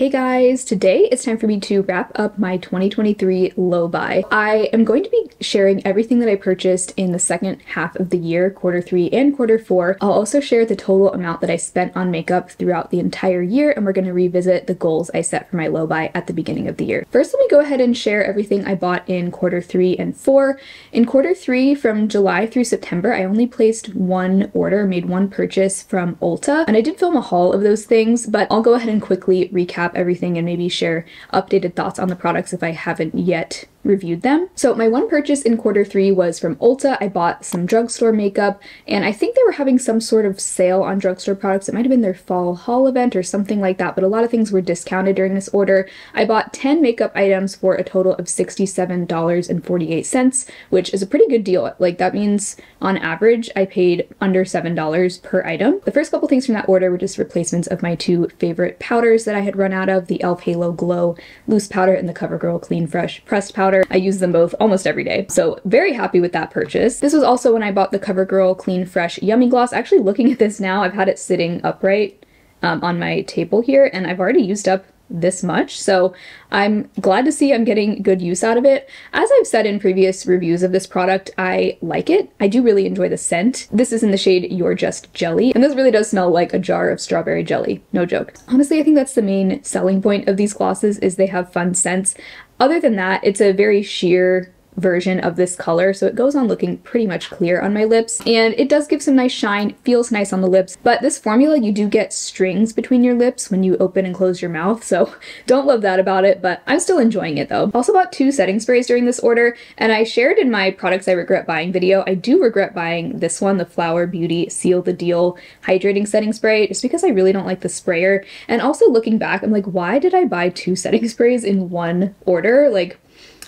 Hey guys, today it's time for me to wrap up my 2023 low buy. I am going to be sharing everything that I purchased in the second half of the year, quarter three and quarter four. I'll also share the total amount that I spent on makeup throughout the entire year and we're going to revisit the goals I set for my low buy at the beginning of the year. First, let me go ahead and share everything I bought in quarter three and four. In quarter three, from July through September, I only placed one order, made one purchase from Ulta, and I did film a haul of those things, but I'll go ahead and quickly recap everything and maybe share updated thoughts on the products if I haven't yet reviewed them. So my one purchase in quarter three was from Ulta. I bought some drugstore makeup and I think they were having some sort of sale on drugstore products. It might have been their fall haul event or something like that, but a lot of things were discounted during this order. I bought 10 makeup items for a total of $67.48, which is a pretty good deal. Like that means on average, I paid under $7 per item. The first couple things from that order were just replacements of my two favorite powders that I had run out of, the e.l.f. Halo Glow Loose Powder and the CoverGirl Clean Fresh Pressed Powder powder. I use them both almost every day. So very happy with that purchase. This was also when I bought the CoverGirl Clean Fresh Yummy Gloss. Actually looking at this now, I've had it sitting upright um, on my table here and I've already used up this much, so I'm glad to see I'm getting good use out of it. As I've said in previous reviews of this product, I like it. I do really enjoy the scent. This is in the shade You're Just Jelly, and this really does smell like a jar of strawberry jelly, no joke. Honestly, I think that's the main selling point of these glosses is they have fun scents. Other than that, it's a very sheer version of this color so it goes on looking pretty much clear on my lips and it does give some nice shine feels nice on the lips but this formula you do get strings between your lips when you open and close your mouth so don't love that about it but I'm still enjoying it though. Also bought two setting sprays during this order and I shared in my products I regret buying video I do regret buying this one the Flower Beauty Seal the Deal hydrating setting spray just because I really don't like the sprayer and also looking back I'm like why did I buy two setting sprays in one order? Like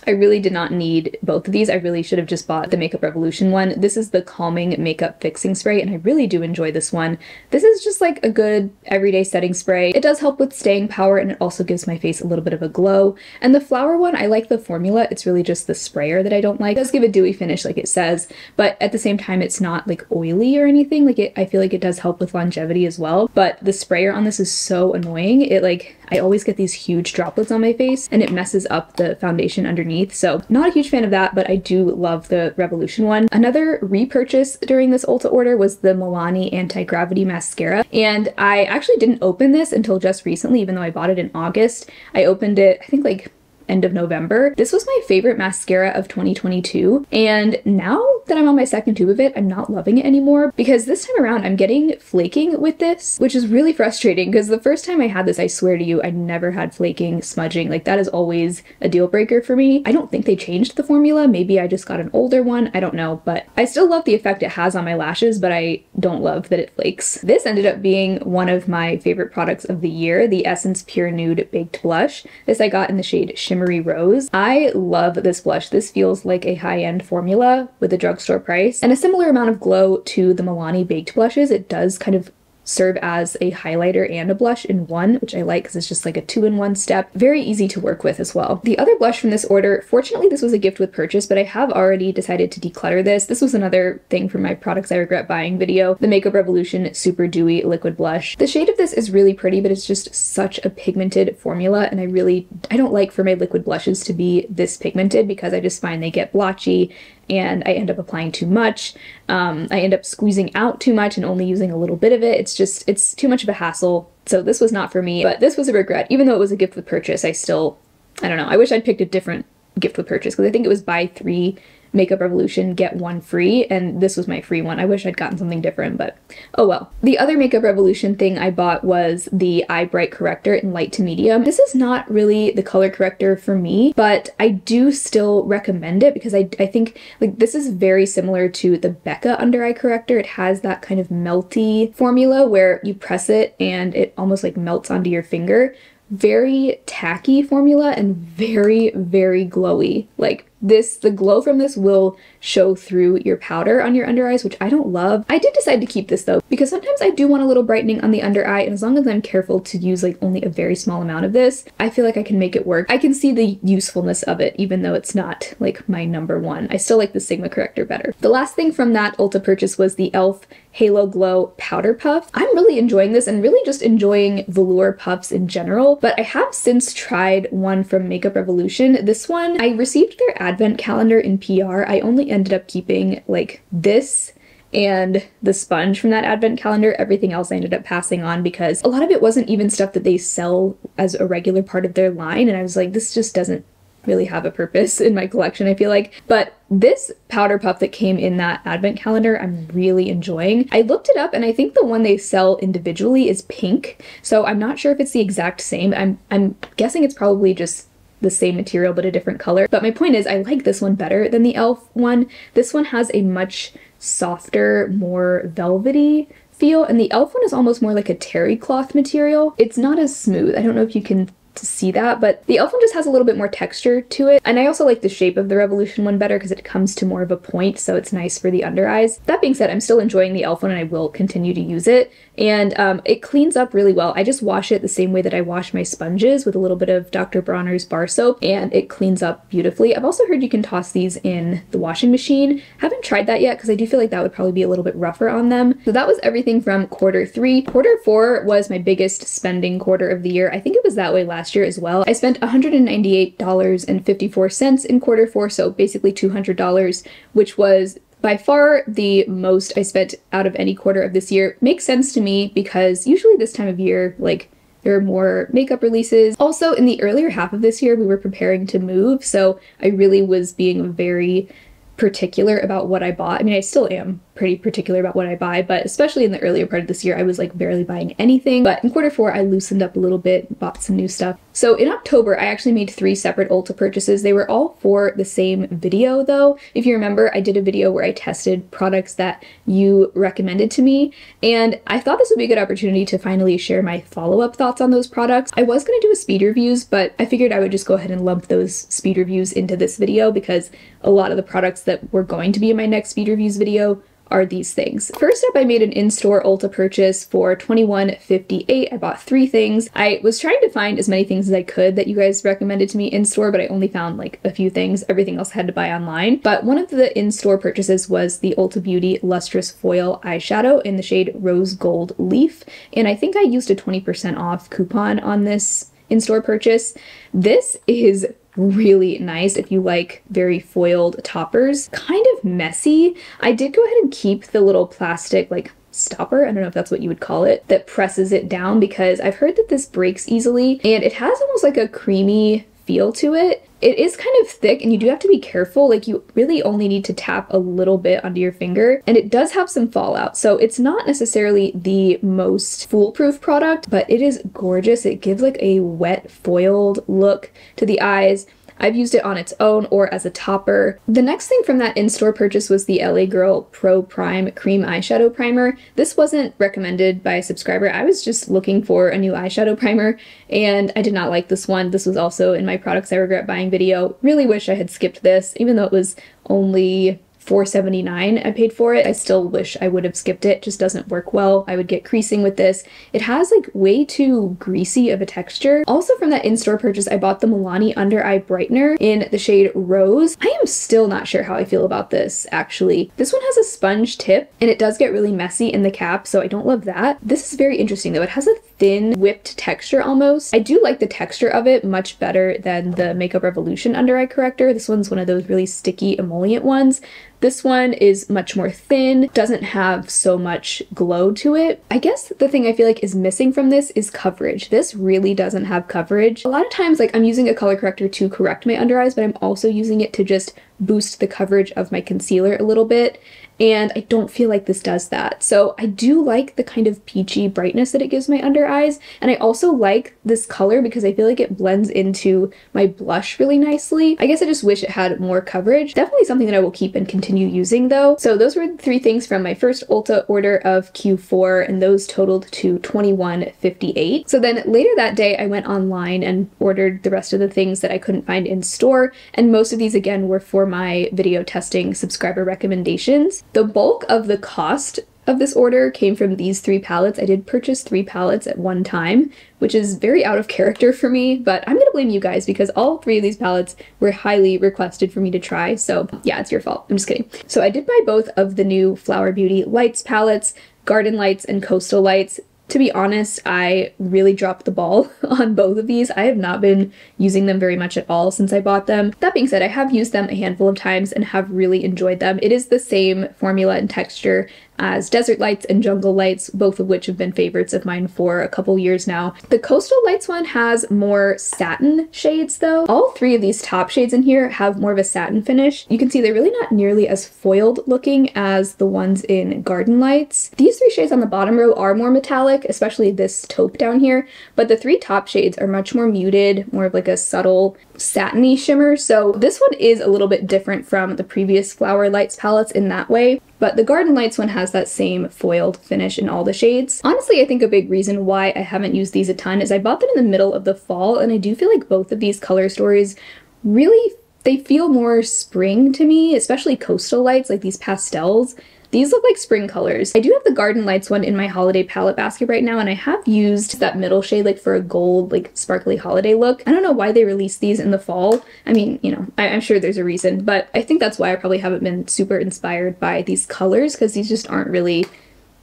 I really did not need both of these. I really should have just bought the Makeup Revolution one. This is the Calming Makeup Fixing Spray, and I really do enjoy this one. This is just like a good everyday setting spray. It does help with staying power, and it also gives my face a little bit of a glow. And the Flower one, I like the formula. It's really just the sprayer that I don't like. It does give a dewy finish like it says, but at the same time, it's not like oily or anything. Like it, I feel like it does help with longevity as well. But the sprayer on this is so annoying. It like, I always get these huge droplets on my face and it messes up the foundation underneath. So not a huge fan of that, but I do love the Revolution one. Another repurchase during this Ulta order was the Milani Anti-Gravity Mascara. And I actually didn't open this until just recently, even though I bought it in August. I opened it, I think like end of November. This was my favorite mascara of 2022 and now that I'm on my second tube of it, I'm not loving it anymore because this time around I'm getting flaking with this, which is really frustrating because the first time I had this, I swear to you, I never had flaking, smudging. Like that is always a deal breaker for me. I don't think they changed the formula. Maybe I just got an older one. I don't know, but I still love the effect it has on my lashes, but I don't love that it flakes. This ended up being one of my favorite products of the year, the Essence Pure Nude Baked Blush. This I got in the shade Shimmery Rose. I love this blush. This feels like a high-end formula with a drugstore price and a similar amount of glow to the Milani baked blushes. It does kind of serve as a highlighter and a blush in one, which I like because it's just like a two-in-one step. Very easy to work with as well. The other blush from this order, fortunately this was a gift with purchase, but I have already decided to declutter this. This was another thing from my products I regret buying video, the Makeup Revolution Super Dewy Liquid Blush. The shade of this is really pretty, but it's just such a pigmented formula, and I really, I don't like for my liquid blushes to be this pigmented because I just find they get blotchy and I end up applying too much. Um, I end up squeezing out too much and only using a little bit of it. It's just, it's too much of a hassle. So this was not for me, but this was a regret. Even though it was a gift with purchase, I still, I don't know, I wish I'd picked a different gift with purchase because I think it was buy three Makeup Revolution get one free, and this was my free one. I wish I'd gotten something different, but oh well. The other Makeup Revolution thing I bought was the Eye Bright Corrector in light to medium. This is not really the color corrector for me, but I do still recommend it because I, I think like this is very similar to the Becca Under Eye Corrector. It has that kind of melty formula where you press it and it almost like melts onto your finger. Very tacky formula and very, very glowy. Like this the glow from this will show through your powder on your under eyes which i don't love. I did decide to keep this though because sometimes i do want a little brightening on the under eye and as long as i'm careful to use like only a very small amount of this i feel like i can make it work. I can see the usefulness of it even though it's not like my number one. I still like the sigma corrector better. The last thing from that ulta purchase was the elf Halo Glow Powder Puff. I'm really enjoying this and really just enjoying velour puffs in general, but I have since tried one from Makeup Revolution. This one, I received their advent calendar in PR. I only ended up keeping like this and the sponge from that advent calendar. Everything else I ended up passing on because a lot of it wasn't even stuff that they sell as a regular part of their line. And I was like, this just doesn't really have a purpose in my collection, I feel like. But this powder puff that came in that advent calendar, I'm really enjoying. I looked it up and I think the one they sell individually is pink. So I'm not sure if it's the exact same. I'm, I'm guessing it's probably just the same material but a different color. But my point is I like this one better than the e.l.f. one. This one has a much softer, more velvety feel and the e.l.f. one is almost more like a terry cloth material. It's not as smooth. I don't know if you can to see that, but the elf one just has a little bit more texture to it. And I also like the shape of the Revolution one better because it comes to more of a point, so it's nice for the under eyes. That being said, I'm still enjoying the elf one and I will continue to use it. And um, it cleans up really well. I just wash it the same way that I wash my sponges with a little bit of Dr. Bronner's bar soap and it cleans up beautifully. I've also heard you can toss these in the washing machine. Haven't tried that yet because I do feel like that would probably be a little bit rougher on them. So that was everything from quarter three. Quarter four was my biggest spending quarter of the year. I think it was that way last year as well. I spent $198.54 in quarter four, so basically $200, which was by far the most I spent out of any quarter of this year. Makes sense to me because usually this time of year, like, there are more makeup releases. Also, in the earlier half of this year, we were preparing to move, so I really was being very particular about what I bought. I mean, I still am pretty particular about what I buy, but especially in the earlier part of this year, I was like barely buying anything. But in quarter four, I loosened up a little bit, bought some new stuff. So in October, I actually made three separate Ulta purchases. They were all for the same video though. If you remember, I did a video where I tested products that you recommended to me, and I thought this would be a good opportunity to finally share my follow-up thoughts on those products. I was to do a speed reviews, but I figured I would just go ahead and lump those speed reviews into this video because a lot of the products that were going to be in my next speed reviews video are these things. First up, I made an in-store Ulta purchase for $21.58. I bought three things. I was trying to find as many things as I could that you guys recommended to me in-store, but I only found like a few things. Everything else I had to buy online. But one of the in-store purchases was the Ulta Beauty Lustrous Foil Eyeshadow in the shade Rose Gold Leaf. And I think I used a 20% off coupon on this in-store purchase. This is really nice if you like very foiled toppers. Kind of messy. I did go ahead and keep the little plastic like stopper, I don't know if that's what you would call it, that presses it down because I've heard that this breaks easily and it has almost like a creamy feel to it. It is kind of thick and you do have to be careful. Like you really only need to tap a little bit onto your finger and it does have some fallout. So it's not necessarily the most foolproof product, but it is gorgeous. It gives like a wet foiled look to the eyes. I've used it on its own or as a topper. The next thing from that in-store purchase was the LA Girl Pro Prime Cream Eyeshadow Primer. This wasn't recommended by a subscriber. I was just looking for a new eyeshadow primer and I did not like this one. This was also in my products I regret buying video. Really wish I had skipped this, even though it was only 4.79 I paid for it. I still wish I would have skipped it. Just doesn't work well. I would get creasing with this. It has like way too greasy of a texture. Also from that in-store purchase, I bought the Milani Under Eye Brightener in the shade Rose. I am still not sure how I feel about this actually. This one has a sponge tip and it does get really messy in the cap, so I don't love that. This is very interesting though. It has a thin whipped texture almost. I do like the texture of it much better than the Makeup Revolution Under Eye Corrector. This one's one of those really sticky emollient ones. This one is much more thin, doesn't have so much glow to it. I guess the thing I feel like is missing from this is coverage. This really doesn't have coverage. A lot of times, like I'm using a color corrector to correct my under eyes, but I'm also using it to just boost the coverage of my concealer a little bit. And I don't feel like this does that. So I do like the kind of peachy brightness that it gives my under eyes, and I also like this color because I feel like it blends into my blush really nicely. I guess I just wish it had more coverage. Definitely something that I will keep and continue using though. So those were three things from my first Ulta order of Q4, and those totaled to 21.58. So then later that day, I went online and ordered the rest of the things that I couldn't find in store, and most of these again were for my video testing subscriber recommendations. The bulk of the cost of this order came from these three palettes. I did purchase three palettes at one time, which is very out of character for me, but I'm gonna blame you guys because all three of these palettes were highly requested for me to try, so yeah, it's your fault. I'm just kidding. So I did buy both of the new Flower Beauty Lights palettes, Garden Lights and Coastal Lights. To be honest, I really dropped the ball on both of these. I have not been using them very much at all since I bought them. That being said, I have used them a handful of times and have really enjoyed them. It is the same formula and texture as Desert Lights and Jungle Lights, both of which have been favorites of mine for a couple years now. The Coastal Lights one has more satin shades though. All three of these top shades in here have more of a satin finish. You can see they're really not nearly as foiled looking as the ones in Garden Lights. These three shades on the bottom row are more metallic, especially this taupe down here, but the three top shades are much more muted, more of like a subtle satiny shimmer. So this one is a little bit different from the previous Flower Lights palettes in that way. But the Garden Lights one has that same foiled finish in all the shades. Honestly, I think a big reason why I haven't used these a ton is I bought them in the middle of the fall, and I do feel like both of these color stories really they feel more spring to me, especially coastal lights, like these pastels. These look like spring colors. I do have the Garden Lights one in my holiday palette basket right now, and I have used that middle shade like for a gold, like sparkly holiday look. I don't know why they released these in the fall. I mean, you know, I am sure there's a reason, but I think that's why I probably haven't been super inspired by these colors because these just aren't really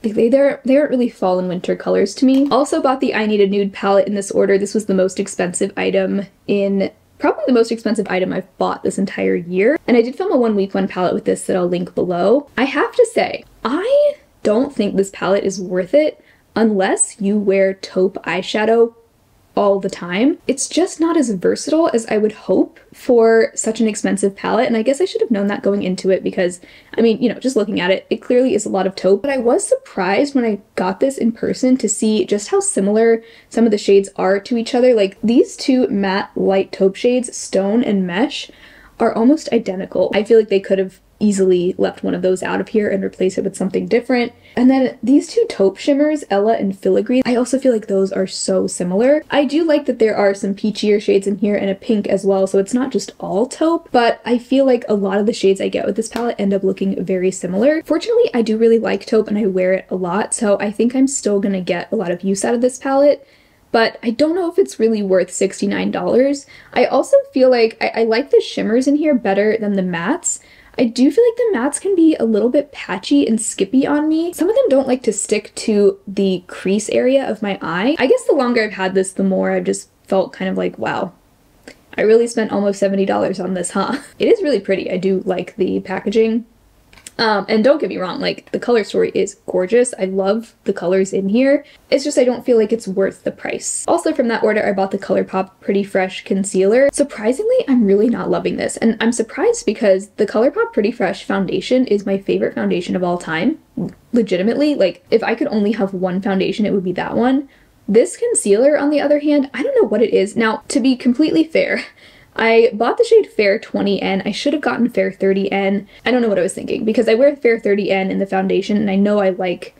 they, they're, they aren't really fall and winter colors to me. Also bought the I Need a Nude palette in this order. This was the most expensive item in probably the most expensive item I've bought this entire year. And I did film a one week one palette with this that I'll link below. I have to say, I don't think this palette is worth it unless you wear taupe eyeshadow all the time. It's just not as versatile as I would hope for such an expensive palette, and I guess I should have known that going into it because, I mean, you know, just looking at it, it clearly is a lot of taupe, but I was surprised when I got this in person to see just how similar some of the shades are to each other. Like, these two matte light taupe shades, Stone and Mesh, are almost identical. I feel like they could have easily left one of those out of here and replace it with something different. And then these two taupe shimmers, Ella and Filigree, I also feel like those are so similar. I do like that there are some peachier shades in here and a pink as well, so it's not just all taupe, but I feel like a lot of the shades I get with this palette end up looking very similar. Fortunately, I do really like taupe and I wear it a lot, so I think I'm still gonna get a lot of use out of this palette but I don't know if it's really worth $69. I also feel like I, I, like the shimmers in here better than the mattes, I do feel like the mattes can be a little bit patchy and skippy on me. Some of them don't like to stick to the crease area of my eye. I guess the longer I've had this, the more I've just felt kind of like, wow, I really spent almost $70 on this, huh? It is really pretty. I do like the packaging. Um, and don't get me wrong, like the color story is gorgeous. I love the colors in here. It's just I don't feel like it's worth the price. Also from that order, I bought the ColourPop Pretty Fresh Concealer. Surprisingly, I'm really not loving this. And I'm surprised because the ColourPop Pretty Fresh foundation is my favorite foundation of all time. Legitimately, like if I could only have one foundation, it would be that one. This concealer, on the other hand, I don't know what it is. Now, to be completely fair, I bought the shade Fair 20N. I should have gotten Fair 30N. I don't know what I was thinking because I wear Fair 30N in the foundation and I know I like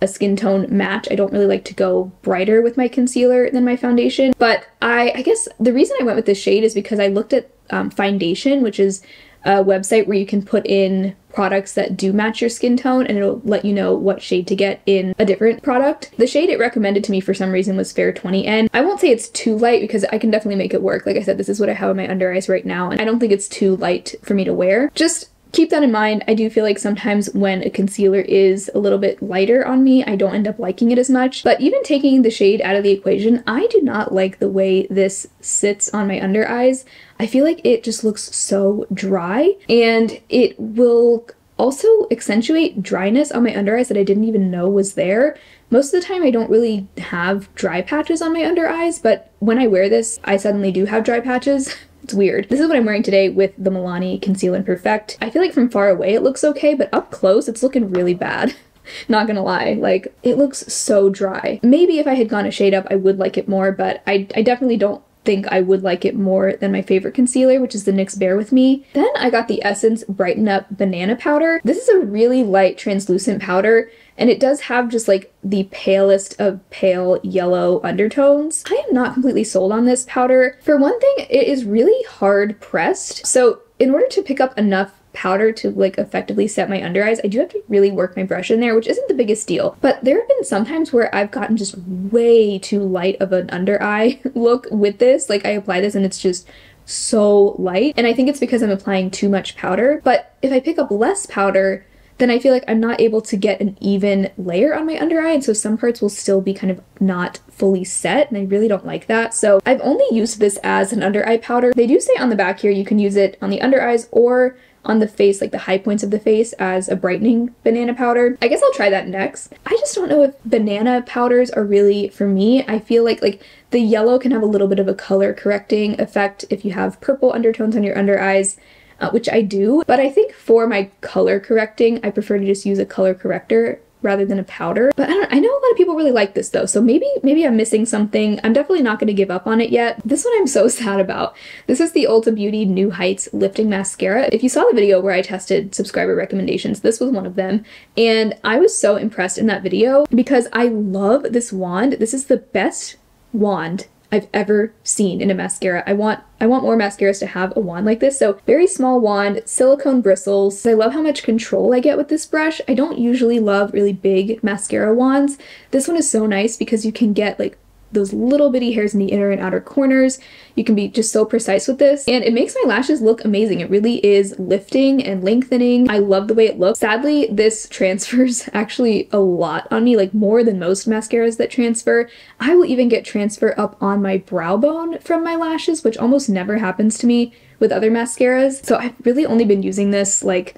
a skin tone match. I don't really like to go brighter with my concealer than my foundation. But I, I guess the reason I went with this shade is because I looked at um, Findation, which is a website where you can put in products that do match your skin tone and it'll let you know what shade to get in a different product. The shade it recommended to me for some reason was Fair 20N. I won't say it's too light because I can definitely make it work. Like I said, this is what I have on my under eyes right now and I don't think it's too light for me to wear. Just keep that in mind. I do feel like sometimes when a concealer is a little bit lighter on me, I don't end up liking it as much. But even taking the shade out of the equation, I do not like the way this sits on my under eyes. I feel like it just looks so dry and it will also accentuate dryness on my under eyes that I didn't even know was there. Most of the time I don't really have dry patches on my under eyes, but when I wear this, I suddenly do have dry patches. It's weird. This is what I'm wearing today with the Milani Conceal and Perfect. I feel like from far away it looks okay, but up close it's looking really bad. Not gonna lie, like it looks so dry. Maybe if I had gone a shade up, I would like it more, but I, I definitely don't think I would like it more than my favorite concealer, which is the NYX Bare With Me. Then I got the Essence Brighten Up Banana Powder. This is a really light translucent powder and it does have just like the palest of pale yellow undertones. I am not completely sold on this powder. For one thing, it is really hard pressed. So in order to pick up enough powder to like effectively set my under eyes, I do have to really work my brush in there, which isn't the biggest deal. But there have been some times where I've gotten just way too light of an under eye look with this. Like I apply this and it's just so light. And I think it's because I'm applying too much powder. But if I pick up less powder, then I feel like I'm not able to get an even layer on my under eye. And so some parts will still be kind of not fully set. And I really don't like that. So I've only used this as an under eye powder. They do say on the back here you can use it on the under eyes or on the face, like the high points of the face, as a brightening banana powder. I guess I'll try that next. I just don't know if banana powders are really for me. I feel like like the yellow can have a little bit of a color correcting effect if you have purple undertones on your under eyes uh, which I do. But I think for my color correcting, I prefer to just use a color corrector rather than a powder. But I, I, know a lot of people really like this though, so maybe maybe I'm missing something. I'm definitely not going to give up on it yet. This one I'm so sad about. This is the Ulta Beauty New Heights Lifting Mascara. If you saw the video where I tested subscriber recommendations, this was one of them. And I was so impressed in that video because I love this wand. This is the best wand I've ever seen in a mascara. I want I want more mascaras to have a wand like this. So very small wand, silicone bristles. I love how much control I get with this brush. I don't usually love really big mascara wands. This one is so nice because you can get like those little bitty hairs in the inner and outer corners. You can be just so precise with this and it makes my lashes look amazing. It really is lifting and lengthening. I love the way it looks. Sadly, this transfers actually a lot on me, like more than most mascaras that transfer. I will even get transfer up on my brow bone from my lashes, which almost never happens to me with other mascaras. So I've really only been using this like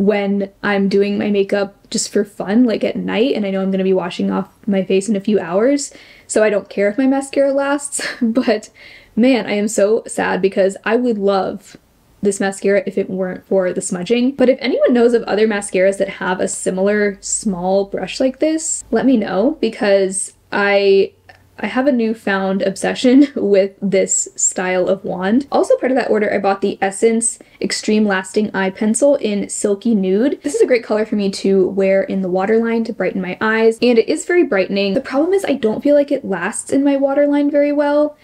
when I'm doing my makeup just for fun, like at night, and I know I'm gonna be washing off my face in a few hours, so I don't care if my mascara lasts, but man, I am so sad because I would love this mascara if it weren't for the smudging. But if anyone knows of other mascaras that have a similar small brush like this, let me know because I I have a newfound obsession with this style of wand. Also part of that order, I bought the Essence Extreme Lasting Eye Pencil in Silky Nude. This is a great color for me to wear in the waterline to brighten my eyes, and it is very brightening. The problem is I don't feel like it lasts in my waterline very well.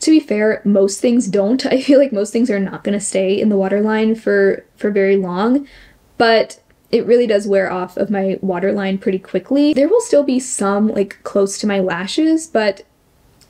To be fair, most things don't. I feel like most things are not going to stay in the waterline for, for very long, but it really does wear off of my waterline pretty quickly. There will still be some like close to my lashes, but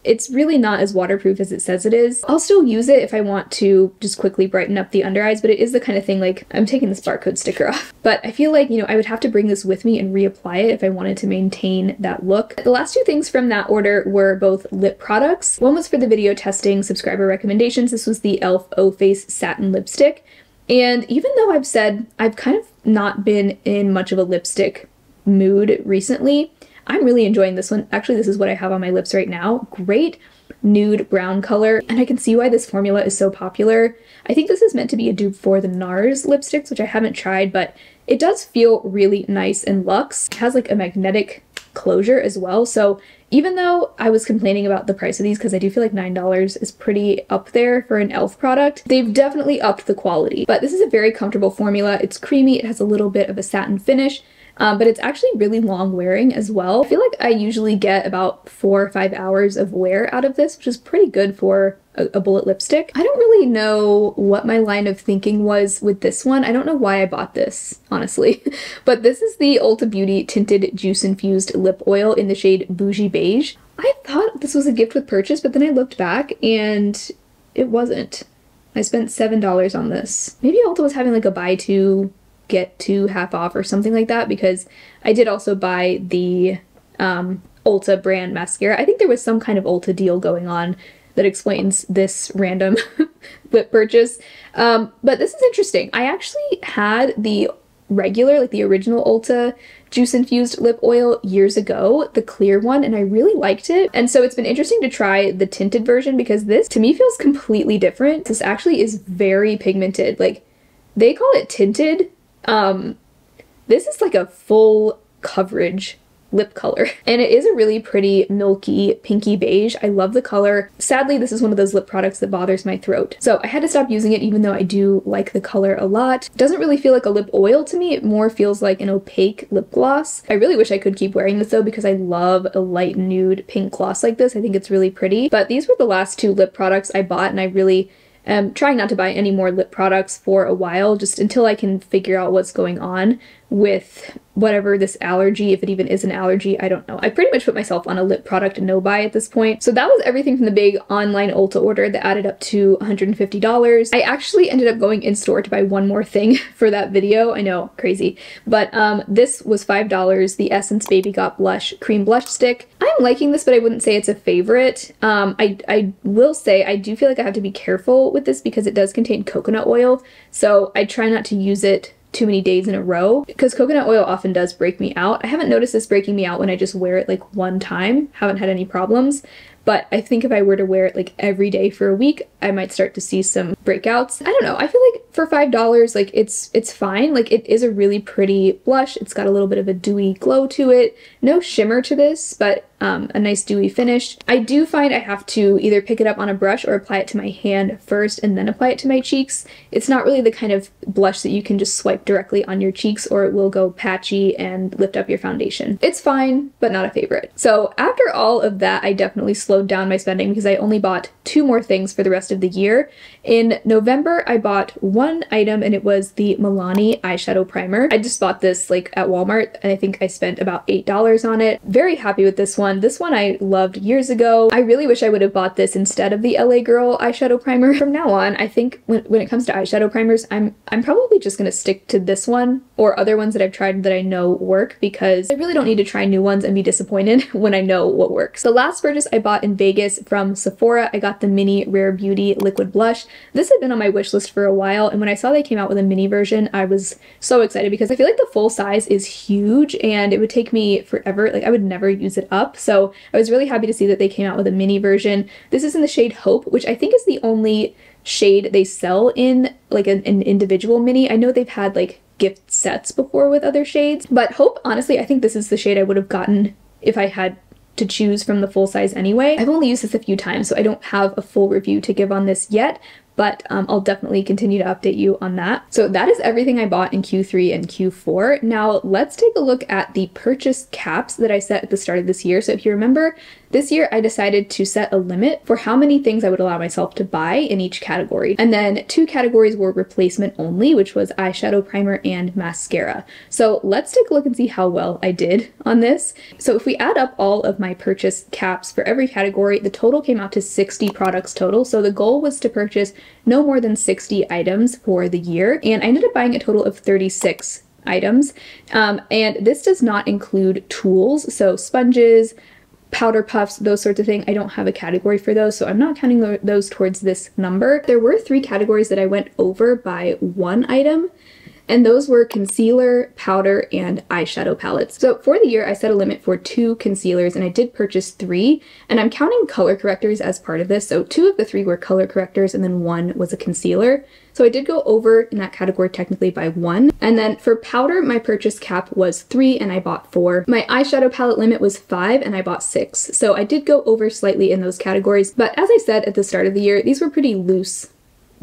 it's really not as waterproof as it says it is. I'll still use it if I want to just quickly brighten up the under eyes, but it is the kind of thing like I'm taking this barcode sticker off. But I feel like, you know, I would have to bring this with me and reapply it if I wanted to maintain that look. The last two things from that order were both lip products. One was for the video testing subscriber recommendations. This was the e.l.f. O Face Satin Lipstick. And even though I've said I've kind of not been in much of a lipstick mood recently, I'm really enjoying this one. Actually, this is what I have on my lips right now. Great nude brown color, and I can see why this formula is so popular. I think this is meant to be a dupe for the NARS lipsticks, which I haven't tried, but it does feel really nice and luxe. It has like a magnetic closure as well, so even though I was complaining about the price of these because I do feel like $9 is pretty up there for an e.l.f. product, they've definitely upped the quality. But this is a very comfortable formula. It's creamy, it has a little bit of a satin finish, um, but it's actually really long wearing as well. I feel like I usually get about four or five hours of wear out of this, which is pretty good for a, a, bullet lipstick. I don't really know what my line of thinking was with this one. I don't know why I bought this, honestly. but this is the Ulta Beauty Tinted Juice Infused Lip Oil in the shade Bougie Beige. I thought this was a gift with purchase, but then I looked back and it wasn't. I spent $7 on this. Maybe Ulta was having like a buy two, get two half off or something like that because I did also buy the um, Ulta brand mascara. I think there was some kind of Ulta deal going on that explains this random lip purchase. Um, but this is interesting. I actually had the regular, like the original Ulta juice infused lip oil years ago, the clear one, and I really liked it. And so it's been interesting to try the tinted version because this to me feels completely different. This actually is very pigmented. Like they call it tinted. Um, this is like a full coverage lip color. And it is a really pretty milky pinky beige. I love the color. Sadly, this is one of those lip products that bothers my throat. So I had to stop using it even though I do like the color a lot. It doesn't really feel like a lip oil to me. It more feels like an opaque lip gloss. I really wish I could keep wearing this though because I love a light nude pink gloss like this. I think it's really pretty. But these were the last two lip products I bought and I really am trying not to buy any more lip products for a while just until I can figure out what's going on with whatever this allergy, if it even is an allergy, I don't know. I pretty much put myself on a lip product no buy at this point. So that was everything from the big online Ulta order that added up to $150. I actually ended up going in store to buy one more thing for that video. I know, crazy. But um, this was $5, the Essence Baby Got Blush Cream Blush Stick. I'm liking this, but I wouldn't say it's a favorite. Um, I, I will say I do feel like I have to be careful with this because it does contain coconut oil. So I try not to use it too many days in a row because coconut oil often does break me out. I haven't noticed this breaking me out when I just wear it like one time, haven't had any problems. But I think if I were to wear it like every day for a week, I might start to see some breakouts. I don't know. I feel like for five dollars, like it's it's fine. Like it is a really pretty blush. It's got a little bit of a dewy glow to it. No shimmer to this, but um, a nice dewy finish. I do find I have to either pick it up on a brush or apply it to my hand first and then apply it to my cheeks. It's not really the kind of blush that you can just swipe directly on your cheeks or it will go patchy and lift up your foundation. It's fine, but not a favorite. So after all of that, I definitely slowed down my spending because I only bought two more things for the rest of the year. In November, I bought one item and it was the Milani eyeshadow primer. I just bought this like at Walmart and I think I spent about $8 on it. Very happy with this one. This one I loved years ago. I really wish I would have bought this instead of the LA Girl eyeshadow primer. From now on, I think when, when it comes to eyeshadow primers, I'm, I'm probably just going to stick to this one or other ones that I've tried that I know work because I really don't need to try new ones and be disappointed when I know what works. The last purchase I bought in Vegas from Sephora, I got the mini Rare Beauty liquid blush. This had been on my wish list for a while and when I saw they came out with a mini version, I was so excited because I feel like the full size is huge and it would take me forever. Like I would never use it up. So I was really happy to see that they came out with a mini version. This is in the shade Hope, which I think is the only shade they sell in like an, an individual mini. I know they've had like gift sets before with other shades, but Hope, honestly, I think this is the shade I would have gotten if I had to choose from the full size anyway. I've only used this a few times, so I don't have a full review to give on this yet, but um, I'll definitely continue to update you on that. So that is everything I bought in Q3 and Q4. Now let's take a look at the purchase caps that I set at the start of this year. So if you remember, this year I decided to set a limit for how many things I would allow myself to buy in each category. And then two categories were replacement only, which was eyeshadow primer and mascara. So let's take a look and see how well I did on this. So if we add up all of my purchase caps for every category, the total came out to 60 products total. So the goal was to purchase no more than 60 items for the year. And I ended up buying a total of 36 items. Um, and this does not include tools, so sponges, powder puffs, those sorts of things. I don't have a category for those, so I'm not counting those towards this number. There were three categories that I went over by one item, and those were concealer, powder, and eyeshadow palettes. So for the year, I set a limit for two concealers, and I did purchase three, and I'm counting color correctors as part of this, so two of the three were color correctors, and then one was a concealer. So I did go over in that category technically by one. And then for powder, my purchase cap was three and I bought four. My eyeshadow palette limit was five and I bought six. So I did go over slightly in those categories. But as I said at the start of the year, these were pretty loose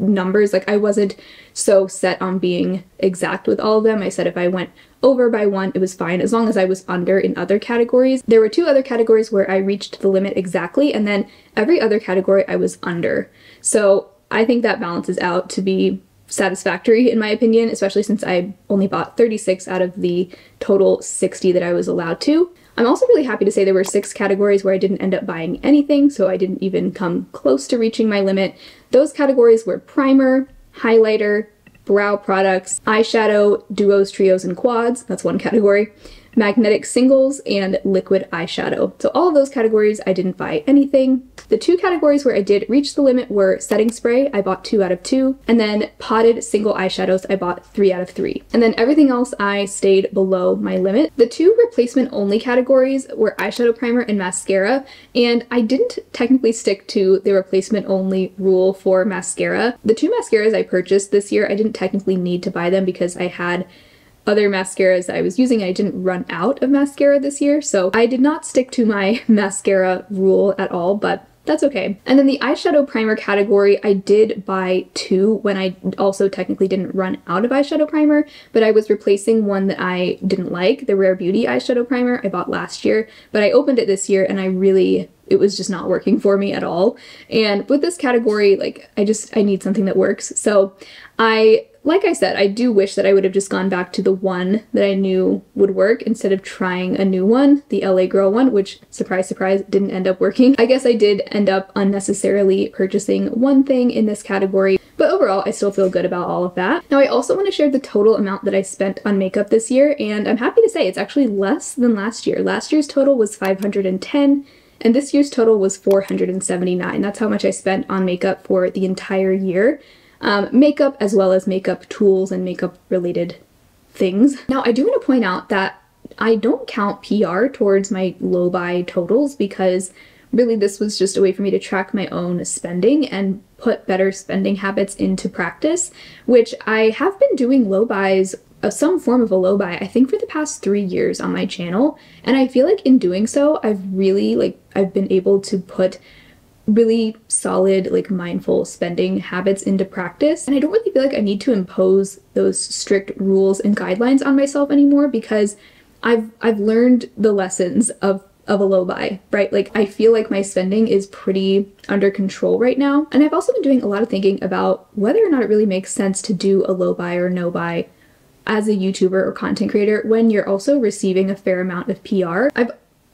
numbers. Like I wasn't so set on being exact with all of them. I said if I went over by one, it was fine as long as I was under in other categories. There were two other categories where I reached the limit exactly, and then every other category I was under. So I think that balances out to be satisfactory in my opinion, especially since I only bought 36 out of the total 60 that I was allowed to. I'm also really happy to say there were six categories where I didn't end up buying anything, so I didn't even come close to reaching my limit. Those categories were primer, highlighter, brow products, eyeshadow, duos, trios, and quads, that's one category, magnetic singles, and liquid eyeshadow. So all of those categories I didn't buy anything. The two categories where I did reach the limit were setting spray, I bought two out of two, and then potted single eyeshadows, I bought three out of three. And then everything else I stayed below my limit. The two replacement only categories were eyeshadow primer and mascara, and I didn't technically stick to the replacement only rule for mascara. The two mascaras I purchased this year, I didn't technically need to buy them because I had other mascaras that I was using. I didn't run out of mascara this year, so I did not stick to my mascara rule at all, but that's okay. And then the eyeshadow primer category, I did buy two when I also technically didn't run out of eyeshadow primer, but I was replacing one that I didn't like, the Rare Beauty eyeshadow primer I bought last year, but I opened it this year and I really it was just not working for me at all. And with this category, like I just I need something that works. So I like I said, I do wish that I would have just gone back to the one that I knew would work instead of trying a new one, the LA Girl one, which, surprise, surprise, didn't end up working. I guess I did end up unnecessarily purchasing one thing in this category, but overall, I still feel good about all of that. Now, I also want to share the total amount that I spent on makeup this year, and I'm happy to say it's actually less than last year. Last year's total was 510 and this year's total was 479. That's how much I spent on makeup for the entire year um, makeup as well as makeup tools and makeup related things. Now, I do want to point out that I don't count PR towards my low buy totals because really this was just a way for me to track my own spending and put better spending habits into practice, which I have been doing low buys uh, some form of a low buy I think for the past 3 years on my channel and I feel like in doing so I've really like I've been able to put really solid like mindful spending habits into practice and i don't really feel like i need to impose those strict rules and guidelines on myself anymore because i've i've learned the lessons of of a low buy, right? Like I feel like my spending is pretty under control right now. And I've also been doing a lot of thinking about whether or not it really makes sense to do a low buy or no buy as a YouTuber or content creator when you're also receiving a fair amount of PR. I've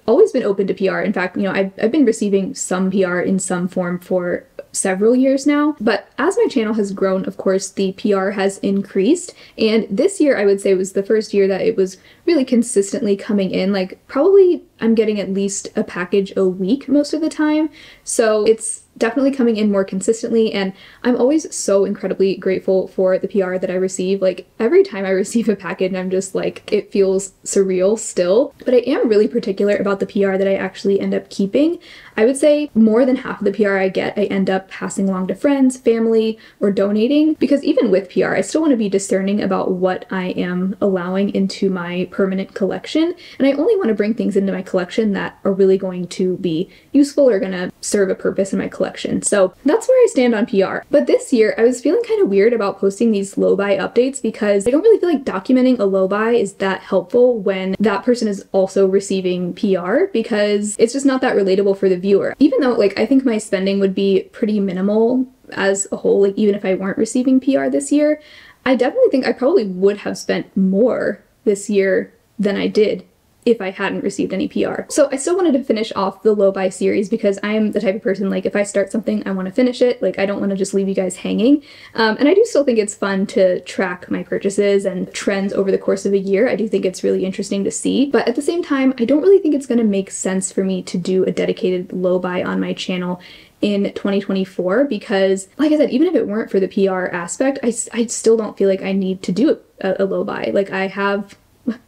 always been open to PR. In fact, you know, I've, I've been receiving some PR in some form for several years now. But as my channel has grown, of course, the PR has increased. And this year, I would say, was the first year that it was really consistently coming in. Like, probably I'm getting at least a package a week most of the time. So it's definitely coming in more consistently and I'm always so incredibly grateful for the PR that I receive. Like every time I receive a package, I'm just like, it feels surreal still. But I am really particular about the PR that I actually end up keeping. I would say more than half of the PR I get, I end up passing along to friends, family, or donating because even with PR, I still want to be discerning about what I am allowing into my permanent collection. And I only want to bring things into my collection that are really going to be useful or going to serve a purpose in my collection. So that's where I stand on PR. But this year, I was feeling kind of weird about posting these low buy updates because I don't really feel like documenting a low buy is that helpful when that person is also receiving PR because it's just not that relatable for the viewer viewer. Even though like I think my spending would be pretty minimal as a whole, like even if I weren't receiving PR this year, I definitely think I probably would have spent more this year than I did if I hadn't received any PR. So I still wanted to finish off the low buy series because I am the type of person like if I start something I want to finish it. Like I don't want to just leave you guys hanging. Um, and I do still think it's fun to track my purchases and trends over the course of a year. I do think it's really interesting to see. But at the same time I don't really think it's going to make sense for me to do a dedicated low buy on my channel in 2024 because like I said even if it weren't for the PR aspect I, I still don't feel like I need to do a, a low buy like I have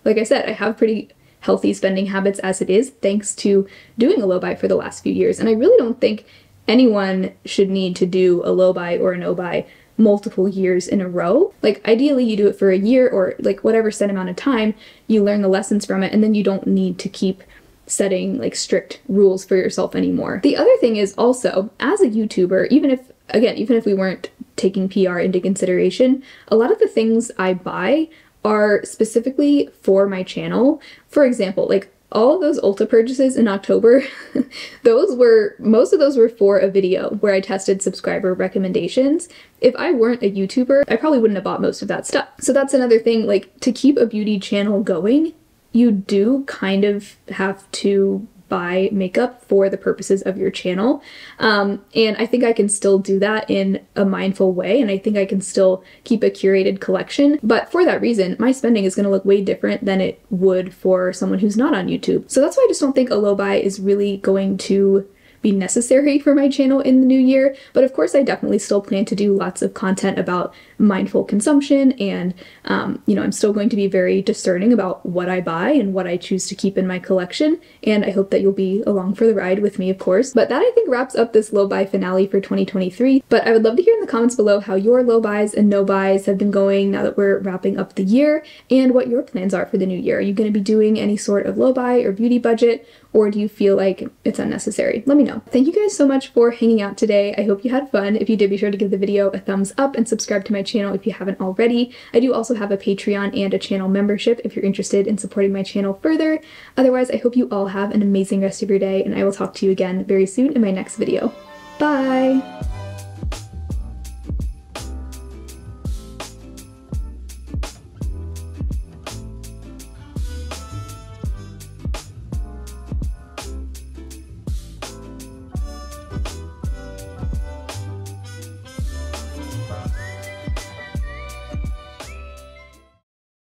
like I said I have pretty healthy spending habits as it is, thanks to doing a low buy for the last few years. And I really don't think anyone should need to do a low buy or a no buy multiple years in a row. Like ideally you do it for a year or like whatever set amount of time, you learn the lessons from it and then you don't need to keep setting like strict rules for yourself anymore. The other thing is also as a YouTuber, even if again, even if we weren't taking PR into consideration, a lot of the things I buy are specifically for my channel. For example, like all of those Ulta purchases in October, those were, most of those were for a video where I tested subscriber recommendations. If I weren't a YouTuber, I probably wouldn't have bought most of that stuff. So that's another thing, like to keep a beauty channel going, you do kind of have to buy makeup for the purposes of your channel. Um, and I think I can still do that in a mindful way, and I think I can still keep a curated collection. But for that reason, my spending is going to look way different than it would for someone who's not on YouTube. So that's why I just don't think a low buy is really going to be necessary for my channel in the new year. But of course, I definitely still plan to do lots of content about mindful consumption, and um, you know, I'm still going to be very discerning about what I buy and what I choose to keep in my collection. And I hope that you'll be along for the ride with me, of course. But that I think wraps up this low buy finale for 2023. But I would love to hear in the comments below how your low buys and no buys have been going now that we're wrapping up the year, and what your plans are for the new year. Are you going to be doing any sort of low buy or beauty budget? or do you feel like it's unnecessary? Let me know. Thank you guys so much for hanging out today. I hope you had fun. If you did, be sure to give the video a thumbs up and subscribe to my channel if you haven't already. I do also have a Patreon and a channel membership if you're interested in supporting my channel further. Otherwise, I hope you all have an amazing rest of your day, and I will talk to you again very soon in my next video. Bye!